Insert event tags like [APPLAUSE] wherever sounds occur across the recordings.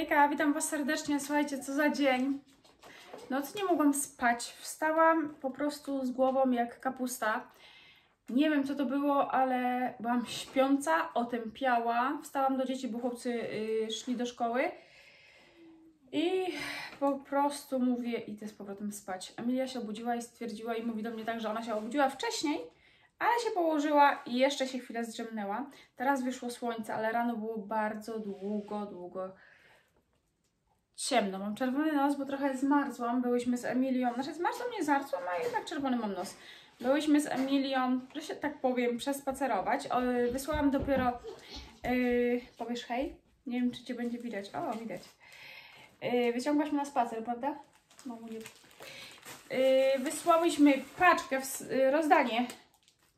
Hejka, witam Was serdecznie. Słuchajcie, co za dzień. Noc nie mogłam spać. Wstałam po prostu z głową jak kapusta. Nie wiem, co to było, ale byłam śpiąca, otępiała. Wstałam do dzieci, bo chłopcy yy, szli do szkoły. I po prostu mówię, idę z powrotem spać. Emilia się obudziła i stwierdziła i mówi do mnie tak, że ona się obudziła wcześniej, ale się położyła i jeszcze się chwilę zdrzemnęła. Teraz wyszło słońce, ale rano było bardzo długo, długo ciemno. Mam czerwony nos, bo trochę zmarzłam. Byłyśmy z Emilią, znaczy zmarzłam, nie zarzłam, a jednak czerwony mam nos. Byłyśmy z Emilią, że się tak powiem, przespacerować. O, wysłałam dopiero, yy, powiesz hej? Nie wiem, czy Cię będzie widać. O, widać. Yy, na spacer, prawda? Mamu nie. Yy, wysłałyśmy paczkę, w, yy, rozdanie.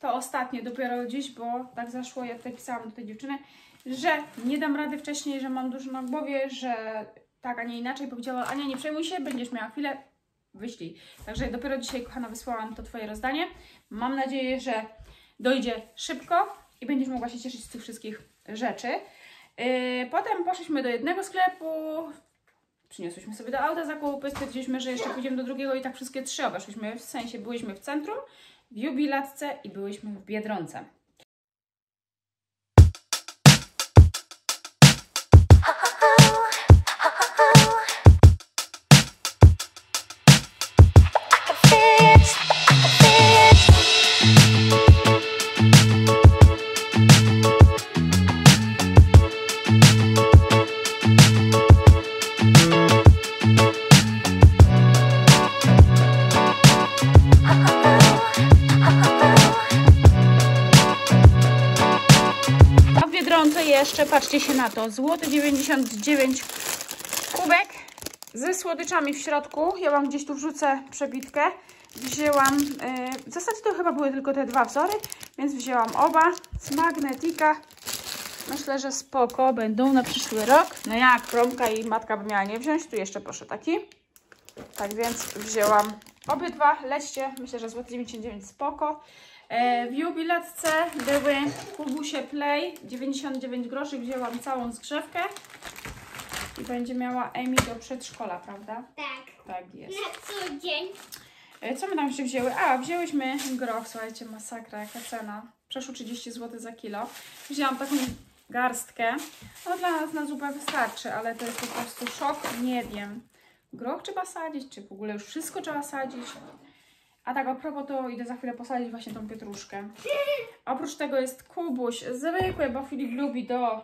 To ostatnie dopiero dziś, bo tak zaszło, ja tutaj pisałam do tej dziewczyny, że nie dam rady wcześniej, że mam dużo na głowie, że tak, a nie inaczej. Powiedziała, Ania, nie przejmuj się, będziesz miała chwilę, wyślij. Także dopiero dzisiaj, kochana, wysłałam to Twoje rozdanie. Mam nadzieję, że dojdzie szybko i będziesz mogła się cieszyć z tych wszystkich rzeczy. Yy, potem poszliśmy do jednego sklepu, przyniosłyśmy sobie do auta zakupy, stwierdziliśmy, że jeszcze pójdziemy do drugiego i tak wszystkie trzy obeszliśmy. W sensie byłyśmy w centrum, w Jubilatce i byłyśmy w Biedronce. Patrzcie się na to, złoty 99 kubek ze słodyczami w środku. Ja Wam gdzieś tu wrzucę przebitkę. Wzięłam, yy, w zasadzie to chyba były tylko te dwa wzory, więc wzięłam oba z Magnetika. Myślę, że spoko, będą na przyszły rok. No jak, Promka i matka by miała nie wziąć, tu jeszcze proszę taki. Tak więc wzięłam obydwa, lećcie, myślę, że złoty 99 spoko. E, W jubilatce były kubusie Play, 99 groszy, wzięłam całą zgrzewkę i będzie miała Emi do przedszkola, prawda? Tak. Tak jest. Na co dzień. E, Co my tam jeszcze wzięły? A, wzięłyśmy groch, słuchajcie, masakra, jaka cena. Przeszło 30 zł za kilo. Wzięłam taką garstkę. No dla nas na zupę wystarczy, ale to jest po prostu szok, nie wiem. Groch trzeba sadzić, czy w ogóle już wszystko trzeba sadzić? A tak a propos, to idę za chwilę posadzić właśnie tą pietruszkę. Oprócz tego jest kubuś zwykły, bo Filip lubi do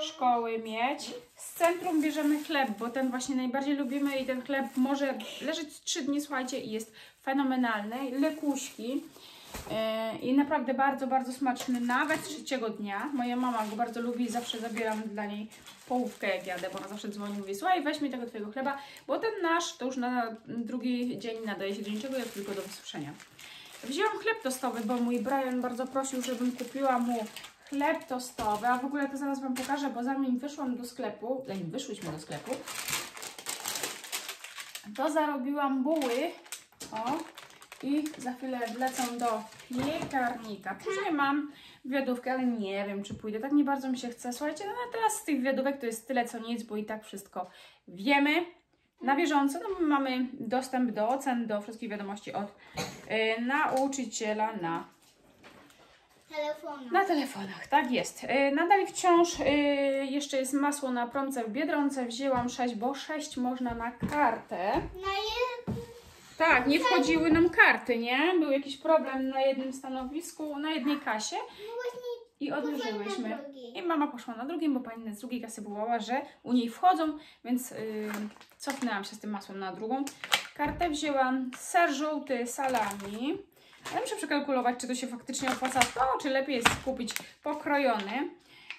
szkoły mieć. Z centrum bierzemy chleb, bo ten właśnie najbardziej lubimy i ten chleb może leżeć 3 dni, słuchajcie, i jest fenomenalny. Lekuśki. Yy, I naprawdę bardzo, bardzo smaczny, nawet trzeciego dnia. Moja mama go bardzo lubi i zawsze zabieram dla niej połówkę jak jadę, bo ona zawsze dzwoni i mówi, słuchaj, weź mi tego twojego chleba, bo ten nasz to już na drugi dzień nadaje się do niczego, jak tylko do wysuszenia. Wzięłam chleb tostowy, bo mój Brian bardzo prosił, żebym kupiła mu chleb tostowy, a w ogóle to zaraz Wam pokażę, bo zanim wyszłam do sklepu, zanim wyszłyśmy do sklepu, to zarobiłam buły, o, i za chwilę wlecą do piekarnika. Później mam wiadówkę, ale nie wiem, czy pójdę. Tak nie bardzo mi się chce. Słuchajcie, no a teraz z tych wiadówek to jest tyle, co nic, bo i tak wszystko wiemy na bieżąco. No, my mamy dostęp do ocen, do wszystkich wiadomości od y, nauczyciela na Telefonu. na telefonach, tak jest. Yy, nadal wciąż yy, jeszcze jest masło na promce w Biedronce. Wzięłam 6, bo 6 można na kartę. Na. Tak, nie wchodziły nam karty, nie? Był jakiś problem na jednym stanowisku, na jednej kasie No właśnie i odłożyłyśmy. na. I mama poszła na drugim, bo pani z drugiej kasy wołała, że u niej wchodzą, więc yy, cofnęłam się z tym masłem na drugą. Kartę wzięłam ser żółty salami. Ale muszę przekalkulować, czy to się faktycznie opłaca to, czy lepiej jest kupić pokrojony.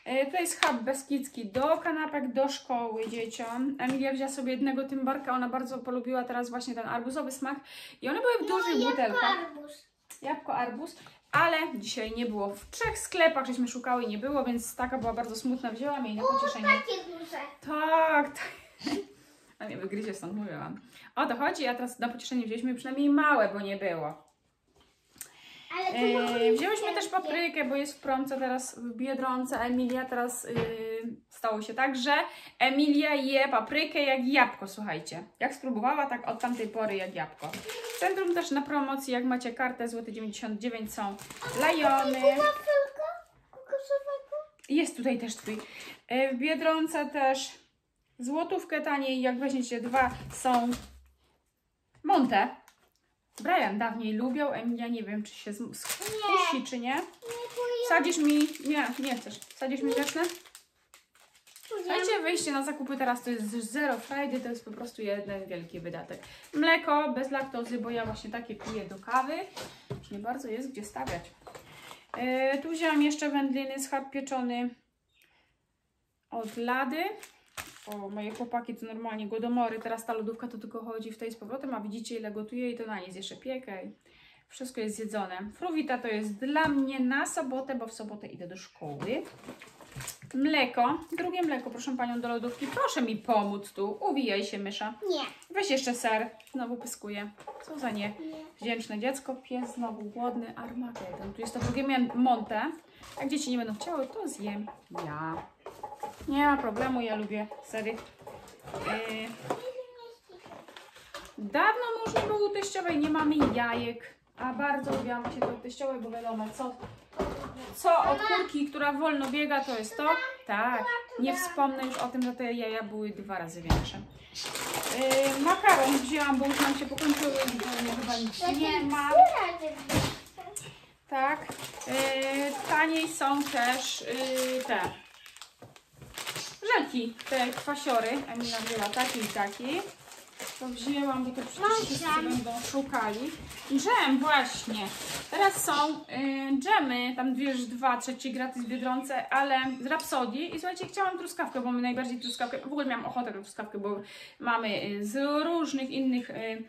Yy, to jest hub beskidzki do kanapek, do szkoły dzieciom. Emilia wzięła sobie jednego tymbarka, ona bardzo polubiła teraz właśnie ten arbuzowy smak. I one były w dużych no, butelkach arbuz. jabłko, arbuz, ale dzisiaj nie było. W trzech sklepach żeśmy szukały i nie było, więc taka była bardzo smutna. Wzięłam jej na pocieszenie. Takie duże. Tak, tak. A mnie wygryzie stąd, mówiłam. O to chodzi, a teraz na pocieszenie wzięliśmy przynajmniej małe, bo nie było. Wzięłyśmy też paprykę, bo jest w promce teraz w Biedronce Emilia. Teraz yy, stało się tak, że Emilia je paprykę jak jabłko, słuchajcie. Jak spróbowała, tak od tamtej pory jak jabłko. W centrum też na promocji, jak macie kartę złote 99 są lajony. Jest tutaj też twój. E, W Biedronce też złotówkę taniej, jak weźmiecie dwa, są Monte. Brian dawniej lubiał, Emilia nie wiem, czy się skusi, czy nie. Sadzisz mi, nie, nie chcesz. Sadzisz mi ja. Słuchajcie, wyjście na zakupy teraz to jest zero Friday, to jest po prostu jeden wielki wydatek. Mleko bez laktozy, bo ja właśnie takie piję do kawy. Już nie bardzo jest gdzie stawiać. E, tu wzięłam jeszcze wędliny, schab pieczony od lady. O, moje chłopaki to normalnie głodomory. Teraz ta lodówka to tylko chodzi w tej z powrotem, a widzicie ile gotuję i to na nic jeszcze piekę. Wszystko jest zjedzone. Fruwita to jest dla mnie na sobotę, bo w sobotę idę do szkoły. Mleko. Drugie mleko, proszę Panią, do lodówki. Proszę mi pomóc tu. Uwijaj się, mysza. Nie. Weź jeszcze ser. Znowu pyskuje. Co za nie. Wdzięczne dziecko. Pies znowu głodny. Armagedon. Tu jest to drugie monte. Jak dzieci nie będą chciały, to zjem ja. Nie ma problemu, ja lubię sery. Yy, dawno mąż nie był u teściowej, nie mamy jajek. A bardzo lubiłam się do teściowej, bo wiadomo, co, co od kurki, która wolno biega, to jest to. Tak, nie wspomnę już o tym, że te jaja były dwa razy większe. Yy, makaron wzięłam, bo już nam się pokończyły, zupełnie chyba nic nie ma. Tak. Yy, taniej są też yy, te żelki, te kwasiory. Emila wzięła taki i taki. To wzięłam, bo to przecież wszyscy dżem. będą szukali. Dżem, właśnie. Teraz są yy, dżemy, tam wiesz, dwa, trzeci gratis w Biedronce, ale z Rapsodii. I słuchajcie, chciałam truskawkę, bo my najbardziej truskawkę, w ogóle miałam ochotę na truskawkę, bo mamy yy, z różnych innych yy,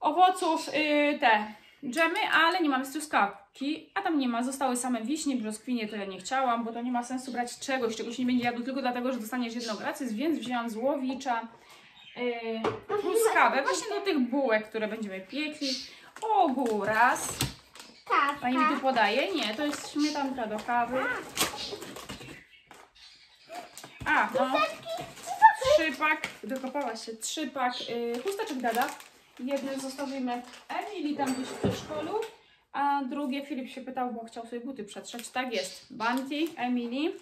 owoców yy, te dżemy, ale nie mamy z truskawki, a tam nie ma, zostały same wiśnie, brzoskwinie to ja nie chciałam, bo to nie ma sensu brać czegoś, czegoś nie będzie jadł tylko dlatego, że dostaniesz jedno gratis, więc wzięłam z łowicza yy, truskawę właśnie do tych bułek, które będziemy piekli. Ogóras, pani mi tu podaje, nie, to jest śmietanka do kawy. A, no. Trzypak, dokopała się, trzypak yy, chusteczek dada. Jedne zostawimy Emilii tam gdzieś w przedszkolu, a drugie Filip się pytał, bo chciał sobie buty przetrzeć. Tak jest, Banti, Emilii.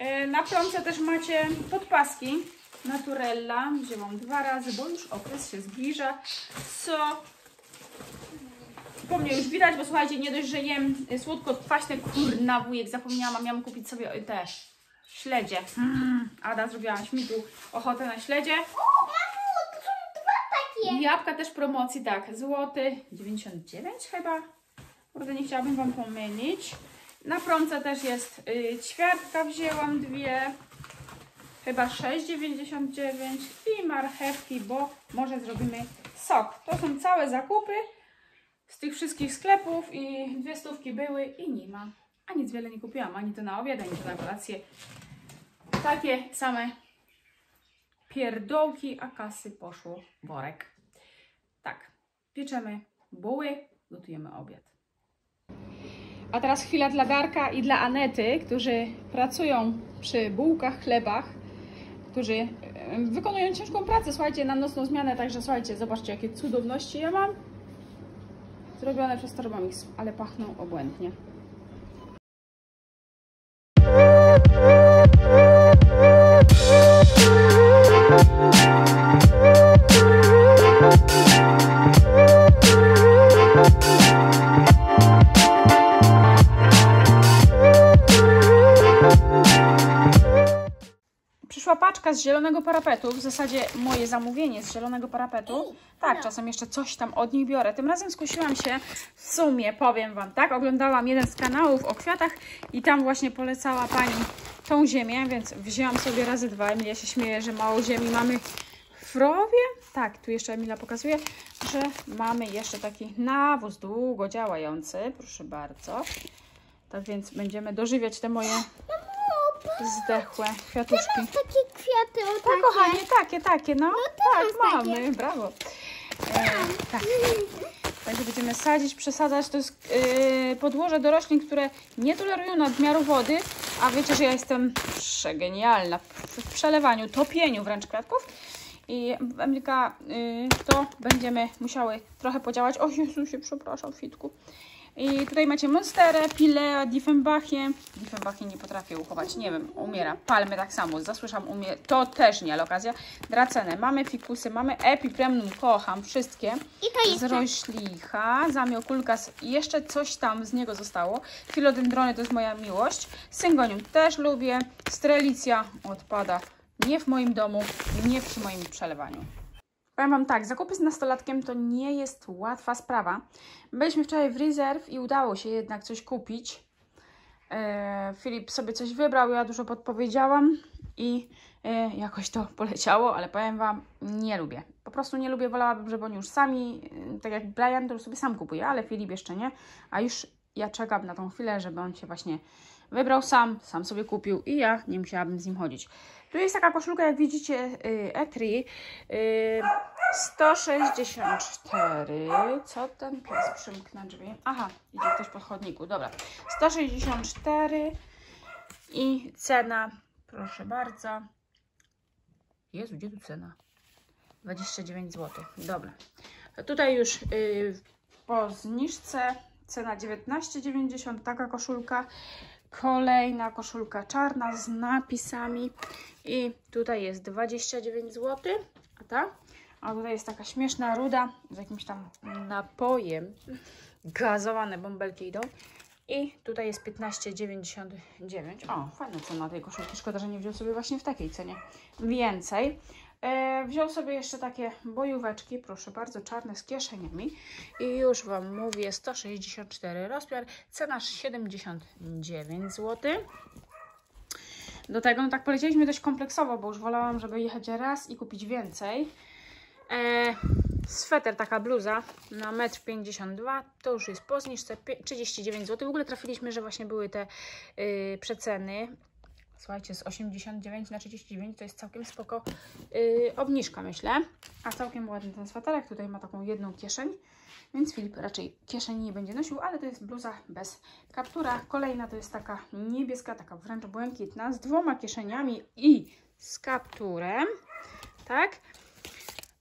Yy, na promce też macie podpaski Naturella. Wzięłam dwa razy, bo już okres się zbliża. Co po mnie już widać, bo słuchajcie, nie dość, że jem słodko-kwaśne, kurna wujek, zapomniałam, miałam kupić sobie te śledzie. Mm, Ada zrobiłaś mi tu ochotę na śledzie. O, mamo, to są dwa takie. Jabłka też promocji, tak, złoty 99 chyba. Kurde, nie chciałabym Wam pomylić. Na promce też jest y, ćwiartka, wzięłam dwie. Chyba 6,99 i marchewki, bo może zrobimy sok. To są całe zakupy z tych wszystkich sklepów i dwie stówki były i nie ma. A nic wiele nie kupiłam, ani to na obiad, ani to na kolację. Takie same pierdołki, a kasy poszło worek. Tak, pieczemy buły, gotujemy obiad. A teraz chwila dla Darka i dla Anety, którzy pracują przy bułkach, chlebach, którzy wykonują ciężką pracę, słuchajcie, na nocną zmianę, także słuchajcie, zobaczcie jakie cudowności ja mam. Zrobione przez Thermomix, ale pachną obłędnie. Z zielonego parapetu, w zasadzie moje zamówienie z zielonego parapetu. Tak, czasem jeszcze coś tam od nich biorę. Tym razem skusiłam się, w sumie powiem Wam, tak, oglądałam jeden z kanałów o kwiatach i tam właśnie polecała Pani tą ziemię, więc wzięłam sobie razy dwa. Emilia się śmieje, że mało ziemi mamy w rowie. Tak, tu jeszcze Emila pokazuje, że mamy jeszcze taki nawóz długo działający, proszę bardzo. Tak więc będziemy dożywiać te moje zdechłe kwiatuszki. Takie kwiaty o Tak, takie. kochanie, takie, takie, no. tak, teraz mamy, brawo. E, tak. Będzie będziemy sadzić, przesadzać. To jest yy, podłoże do roślin, które nie tolerują nadmiaru wody, a wiecie, że ja jestem przegenialna w, w przelewaniu, topieniu wręcz kwiatków. I Emilka, yy, to będziemy musiały trochę podziałać. O Jezusie, przepraszam, Fitku. I tutaj macie Monsterę, Pilea, Diefenbachie. Diefenbachie nie potrafię uchować, nie wiem, umiera. Palmy tak samo, zasłyszam, umie. To też nie, ale okazja. Dracenę, mamy fikusy, mamy Epipremnum, kocham wszystkie. I to Z jeszcze. roślicha, zamiokulkas i jeszcze coś tam z niego zostało. Filodendrony to jest moja miłość. Syngonium też lubię. Strelicja odpada. Nie w moim domu, nie przy moim przelewaniu. Powiem Wam tak, zakupy z nastolatkiem to nie jest łatwa sprawa. Byliśmy wczoraj w Reserve i udało się jednak coś kupić. E, Filip sobie coś wybrał, ja dużo podpowiedziałam i e, jakoś to [LAUGHS] poleciało, ale powiem Wam, nie lubię. Po prostu nie lubię, wolałabym, żeby oni już sami, e, tak jak Brian, to już sobie sam kupuje, ale Filip jeszcze nie, a już ja czekam na tą chwilę, żeby on się właśnie wybrał sam, sam sobie kupił i ja nie musiałabym z nim chodzić. Tu jest taka koszulka, jak widzicie, y, Etri, y, 164. Co ten pies przymknął drzwi? Aha, idzie ktoś po chodniku, dobra. 164 i cena, proszę bardzo. Jezu, gdzie tu cena? 29 zł. Dobra. Tutaj już y, po zniżce cena 19,90 taka koszulka. Kolejna koszulka czarna z napisami i tutaj jest 29 zł, a ta? A tutaj jest taka śmieszna ruda z jakimś tam napojem. Gazowane bąbelki idą. I tutaj jest 15,99. O, fajna cena tej koszulki. Szkoda, że nie wziął sobie właśnie w takiej cenie więcej. E, wziął sobie jeszcze takie bojóweczki, proszę bardzo, czarne z kieszeniami. I już Wam mówię, 164 rozmiar, cena 79 zł. Do tego, no tak polecieliśmy dość kompleksowo, bo już wolałam, żeby jechać raz i kupić więcej. E, sweter, taka bluza na 1,52 m, to już jest po zniżce pie- 39 zł. W ogóle trafiliśmy, że właśnie były te y, przeceny. Słuchajcie, z 89 na 39 to jest całkiem spoko y, obniżka, myślę. A całkiem ładny ten sweterek. Tutaj ma taką jedną kieszeń, więc Filip raczej kieszeni nie będzie nosił, ale to jest bluza bez kaptura. Kolejna to jest taka niebieska, taka wręcz błękitna, z dwoma kieszeniami i z kapturem. Tak?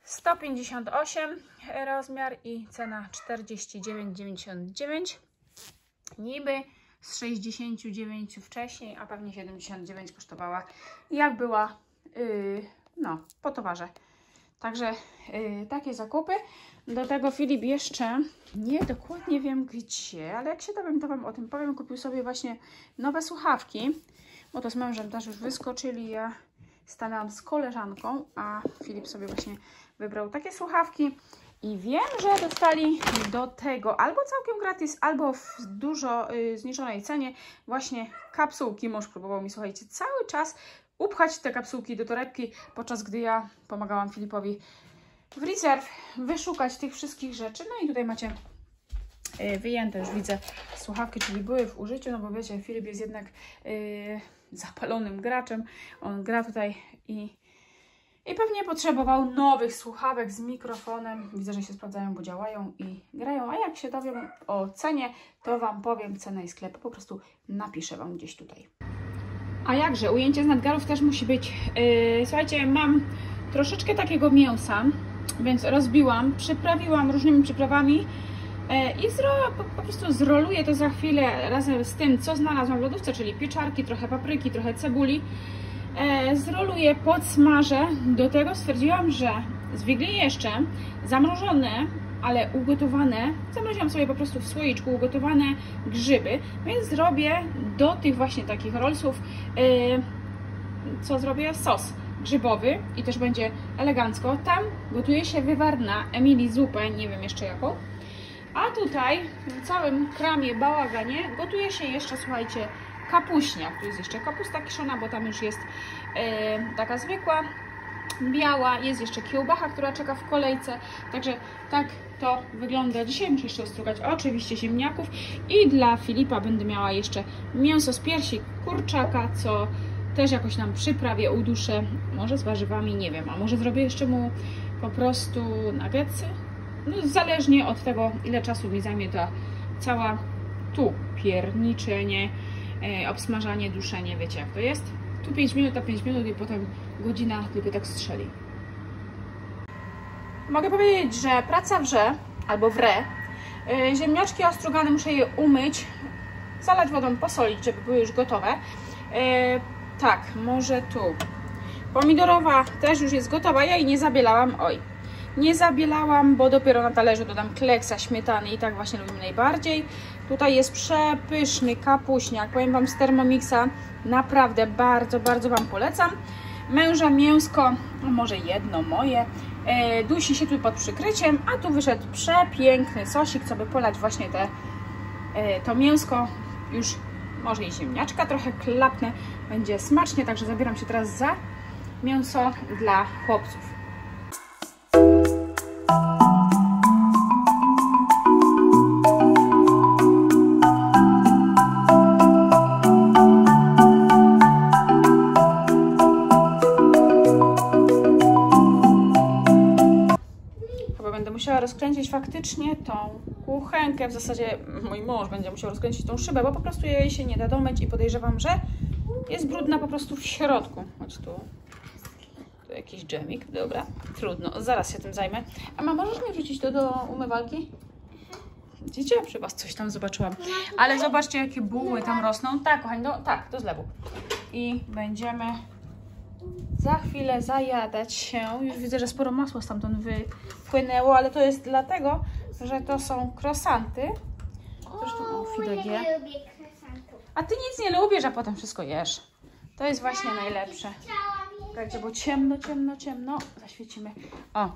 158 rozmiar i cena 49,99. Niby z 69 wcześniej, a pewnie 79 kosztowała, jak była yy, no, po towarze. Także yy, takie zakupy. Do tego Filip jeszcze, nie dokładnie wiem gdzie, ale jak się dowiem, to Wam o tym powiem. Kupił sobie właśnie nowe słuchawki, bo to z mężem też już wyskoczyli. Ja stanęłam z koleżanką, a Filip sobie właśnie wybrał takie słuchawki. I wiem, że dostali do tego albo całkiem gratis, albo w dużo y, zniżonej cenie właśnie kapsułki. Mąż próbował mi, słuchajcie, cały czas upchać te kapsułki do torebki, podczas gdy ja pomagałam Filipowi w Reserve wyszukać tych wszystkich rzeczy. No i tutaj macie y, wyjęte już widzę słuchawki, czyli były w użyciu, no bo wiecie, Filip jest jednak y, zapalonym graczem. On gra tutaj i i pewnie potrzebował nowych słuchawek z mikrofonem. Widzę, że się sprawdzają, bo działają i grają. A jak się dowiem o cenie, to Wam powiem cenę i sklepu. Po prostu napiszę Wam gdzieś tutaj. A jakże, ujęcie z nadgarów też musi być. Yy, słuchajcie, mam troszeczkę takiego mięsa, więc rozbiłam, przyprawiłam różnymi przyprawami yy, i zro, po, po prostu zroluję to za chwilę razem z tym, co znalazłam w lodówce, czyli pieczarki, trochę papryki, trochę cebuli zroluję, podsmażę. Do tego stwierdziłam, że zwigli jeszcze zamrożone, ale ugotowane, zamroziłam sobie po prostu w słoiczku ugotowane grzyby, więc zrobię do tych właśnie takich rollsów, e, co zrobię? Sos grzybowy i też będzie elegancko. Tam gotuje się wywar na Emilii zupę, nie wiem jeszcze jaką. A tutaj w całym kramie, bałaganie gotuje się jeszcze, słuchajcie, kapuśniak. Tu jest jeszcze kapusta kiszona, bo tam już jest e, taka zwykła, biała. Jest jeszcze kiełbacha, która czeka w kolejce. Także tak to wygląda. Dzisiaj muszę jeszcze ostrugać oczywiście ziemniaków. I dla Filipa będę miała jeszcze mięso z piersi kurczaka, co też jakoś nam przyprawię, uduszę. Może z warzywami, nie wiem. A może zrobię jeszcze mu po prostu nuggetsy? no, zależnie od tego, ile czasu mi zajmie ta cała tu pierniczenie, obsmażanie, duszenie, wiecie jak to jest. Tu 5 minut, a 5 minut i potem godzina tylko tak strzeli. Mogę powiedzieć, że praca wrze, albo wre. E, Ziemniaczki ostrugane muszę je umyć, zalać wodą, posolić, żeby były już gotowe. E, tak, może tu. Pomidorowa też już jest gotowa, ja jej nie zabielałam, oj. Nie zabielałam, bo dopiero na talerzu dodam kleksa, śmietany i tak właśnie lubimy najbardziej. Tutaj jest przepyszny kapuśniak, powiem Wam z Thermomixa, naprawdę bardzo, bardzo Wam polecam. Męża mięsko, może jedno moje, e, dusi się tu pod przykryciem, a tu wyszedł przepiękny sosik, co by polać właśnie te, e, to mięsko. Już może i ziemniaczka trochę klapnę, będzie smacznie, także zabieram się teraz za mięso dla chłopców. Rozkręcić faktycznie tą kuchenkę. W zasadzie mój mąż będzie musiał rozkręcić tą szybę, bo po prostu jej się nie da domyć i podejrzewam, że jest brudna po prostu w środku. Chodź tu. Tu jakiś dżemik, dobra. Trudno, zaraz się tym zajmę. A ma możesz mnie wrzucić to do umywalki? Widzicie? Przy Was coś tam zobaczyłam. Ale zobaczcie, jakie buły tam rosną. Tak, kochani, no tak, do zlewu. I będziemy za chwilę zajadać się. Już widzę, że sporo masła stamtąd wypłynęło, ale to jest dlatego, że to są krosanty. Zresztą, o. Ja nie lubię. A ty nic nie lubisz, a potem wszystko jesz. To jest właśnie najlepsze. Chciałam je. Słuchajcie, bo ciemno, ciemno, ciemno. Zaświecimy. O,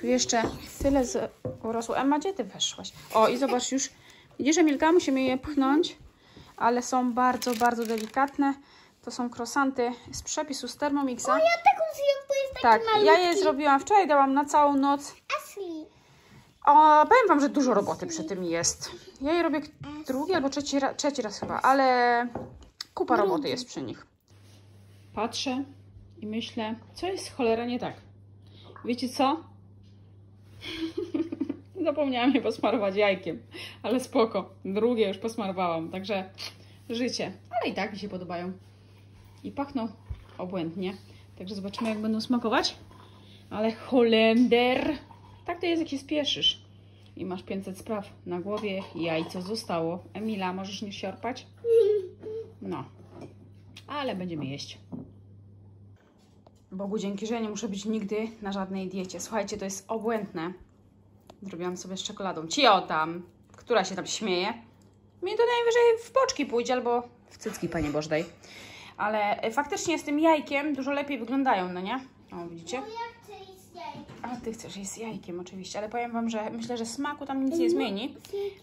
tu jeszcze tyle z... urosło. Emma, gdzie ty weszłaś? O, i zobacz już. Widzisz, Emilka, musimy je pchnąć, ale są bardzo, bardzo delikatne. To są krosanty z przepisu z Thermomixa. Ja taką zjem, bo jest taki Tak, malutki. ja je zrobiłam wczoraj, dałam na całą noc. Ashley. O, powiem Wam, że dużo roboty przy tym jest. Ja je robię drugi albo trzeci, ra- trzeci raz chyba, ale kupa roboty jest przy nich. Patrzę i myślę, co jest cholera nie tak. Wiecie co? [LAUGHS] Zapomniałam je posmarować jajkiem, ale spoko. Drugie już posmarowałam, także życie. Ale i tak mi się podobają. I pachną obłędnie. Także zobaczymy, jak będą smakować. Ale Holender. Tak to jest, jak się spieszysz. I masz 500 spraw na głowie. Jajco zostało. Emila, możesz nie siorpać? No. Ale będziemy jeść. Bogu dzięki, że ja nie muszę być nigdy na żadnej diecie. Słuchajcie, to jest obłędne. Zrobiłam sobie z czekoladą. Cio tam, która się tam śmieje. Mnie to najwyżej w boczki pójdzie albo w cycki, panie Bożdej. Ale e, faktycznie z tym jajkiem dużo lepiej wyglądają, no nie? O, widzicie? No ja chcę iść z jajkiem. A ty chcesz jeść z jajkiem oczywiście, ale powiem wam, że myślę, że smaku tam nic nie zmieni,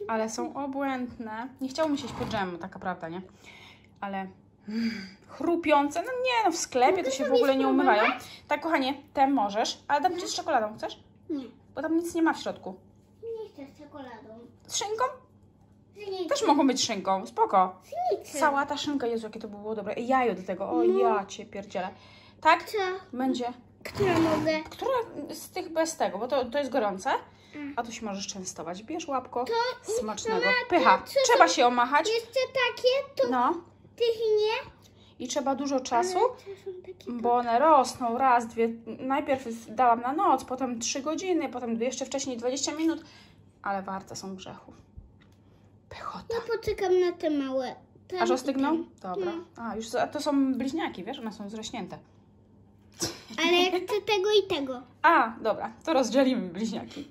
ale są obłędne. Nie chciało mi się iść po dżemu, taka prawda, nie? Ale mm, chrupiące, no nie, no w sklepie to się w ogóle nie umywają. Tak, kochanie, te możesz, ale dam ci z czekoladą, chcesz? Nie. Bo tam nic nie ma w środku. Nie chcę z czekoladą. Z szynką? Też mogą być szynką, spoko. chcę. Cała ta szynka, Jezu, jakie to by było dobre. I jajo do tego, o ja cię pierdzielę. Tak? Co? Będzie. Która mogę? Która z tych bez tego, bo to, to jest gorące, a tu się możesz częstować. Bierz łapko smacznego. Pycha. Trzeba się omachać. Jeszcze takie, to No. tych nie. I trzeba dużo czasu, to bo one rosną raz, dwie. Najpierw dałam na noc, potem 3 godziny, potem jeszcze wcześniej 20 minut, ale warte są grzechów. Pychota. Ja poczekam na te małe. Tam Aż i ostygną? tam. Dobra. No. A, już a to są bliźniaki, wiesz, one są zrośnięte. Ale ja chcę tego i tego. A, dobra, to rozdzielimy bliźniaki.